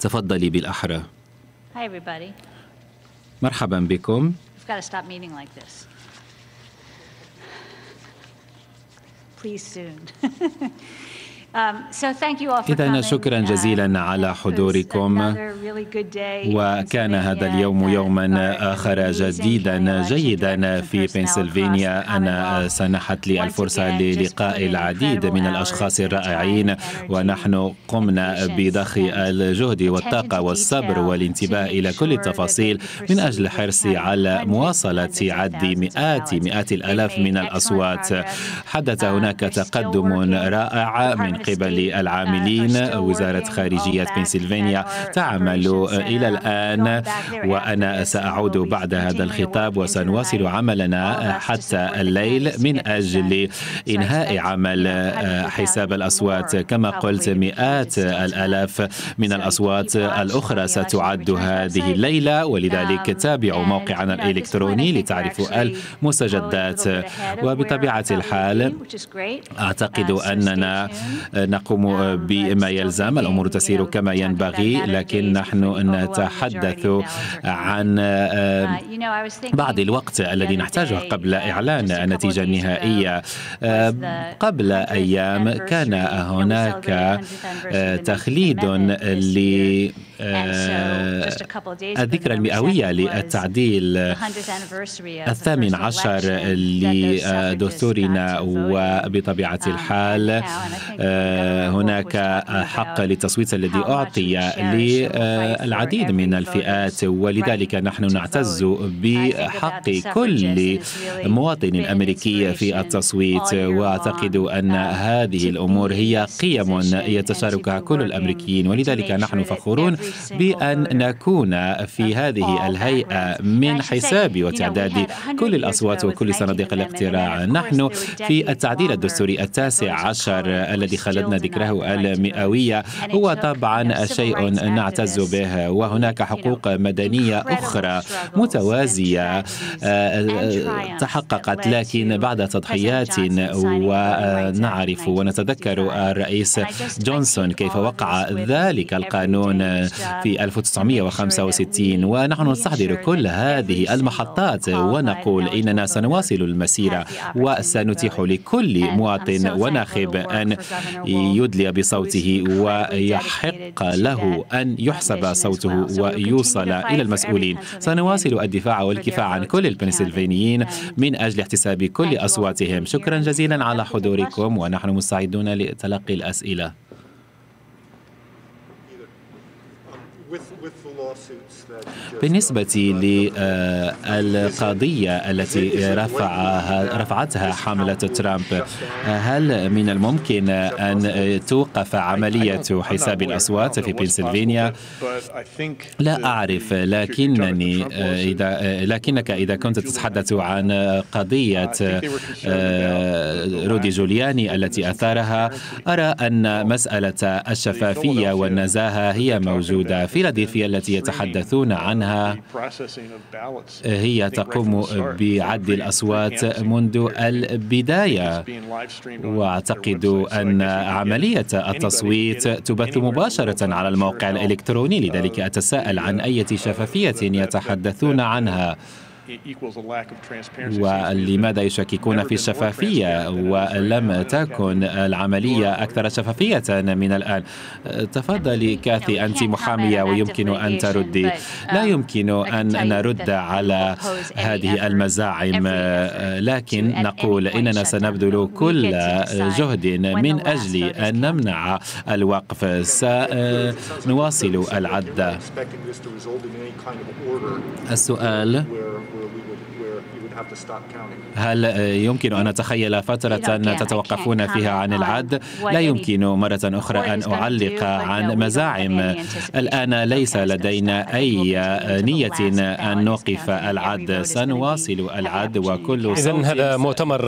تفضلي بالأحرى. مرحبا بكم. Please soon. إذا شكرا جزيلا على حضوركم. وكان هذا اليوم يوما آخر جديدا جيدا في بنسلفانيا. أنا سنحت لي الفرصة للقاء العديد من الأشخاص الرائعين. ونحن قمنا بضخ الجهد والطاقة والصبر والانتباه إلى كل التفاصيل من أجل حرصي على مواصلة عد مئات مئات الألاف من الأصوات. حدث هناك تقدم رائع من قبل العاملين وزارة خارجية بنسلفانيا تعمل إلى الآن وأنا سأعود بعد هذا الخطاب وسنواصل عملنا حتى الليل من أجل إنهاء عمل حساب الأصوات. كما قلت مئات الألاف من الأصوات الأخرى ستعد هذه الليلة ولذلك تابعوا موقعنا الإلكتروني لتعرفوا المستجدات. وبطبيعة الحال أعتقد أننا نقوم آه، بما يلزم. الأمور تسير كما ينبغي لكن نحن نتحدث عن آه، بعض الوقت الذي نحتاجه قبل إعلان النتيجة النهائية. آه، قبل أيام كان هناك تخليد ل الذكرى المئوية للتعديل الثامن عشر لدستورنا وبطبيعة الحال هناك حق للتصويت الذي أعطي للعديد من الفئات ولذلك نحن نعتز بحق كل مواطن أمريكي في التصويت. وأعتقد أن هذه الأمور هي قيم يتشاركها كل الأمريكيين ولذلك نحن فخورون بأن نكون في هذه الهيئة من حساب وتعداد كل الأصوات وكل صناديق الاقتراع. نحن في التعديل الدستوري التاسع عشر الذي خلدنا ذكره المئوية هو طبعا شيء نعتز به وهناك حقوق مدنية أخرى متوازية آه، آه، تحققت لكن بعد تضحيات ونعرف ونتذكر الرئيس جونسون كيف وقع ذلك القانون في 1965 ونحن نستحضر كل هذه المحطات ونقول إننا سنواصل المسيرة وسنتيح لكل مواطن وناخب أن يدلي بصوته ويحق له أن يحسب صوته ويوصل إلى المسؤولين. سنواصل الدفاع والكفاء عن كل البنسلفينيين من أجل احتساب كل أصواتهم. شكرا جزيلا على حضوركم ونحن مستعدون لتلقي الأسئلة. بالنسبة للقضية التي رفعها رفعتها حملة ترامب هل من الممكن أن توقف عملية حساب الأصوات في بنسلفانيا؟ لا أعرف لكنني إذا لكنك إذا كنت تتحدث عن قضية رودي جولياني التي أثارها أرى أن مسألة الشفافية والنزاهة هي موجودة فيلادلفيا التي يتحدثون عنها هي تقوم بعد الأصوات منذ البداية. وأعتقد أن عملية التصويت تبث مباشرة على الموقع الإلكتروني لذلك أتساءل عن أي شفافية يتحدثون عنها. ولماذا يشككون في الشفافية ولم تكن العملية أكثر شفافية من الآن. تفضلي كاثي أنت محامية ويمكن أن تردي. لا يمكن أن نرد على هذه المزاعم. لكن نقول إننا سنبذل كل جهد من أجل أن نمنع الوقف. سنواصل العد السؤال. هل يمكن أن أتخيل فترة تتوقفون فيها عن العد؟ لا يمكن مرة أخرى أن أعلق عن مزاعم. الآن ليس لدينا أي نية أن نوقف العد. سنواصل العد وكل إذا صوت هذا مؤتمر